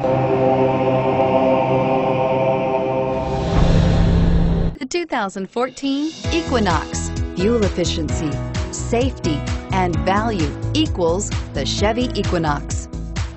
The 2014 Equinox. Fuel efficiency, safety, and value equals the Chevy Equinox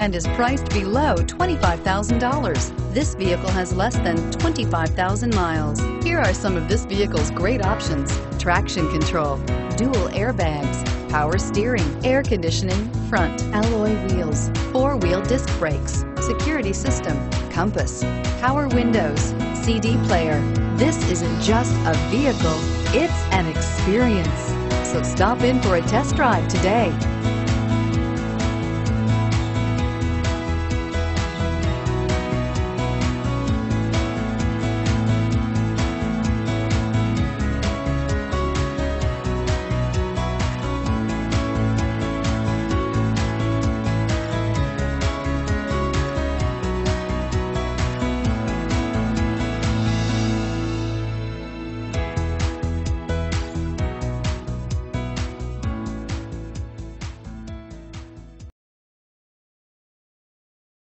and is priced below $25,000. This vehicle has less than 25,000 miles. Here are some of this vehicle's great options. Traction control, dual airbags, power steering, air conditioning, front, alloy wheels, four-wheel disc brakes, security system, compass, power windows, CD player. This isn't just a vehicle, it's an experience. So stop in for a test drive today.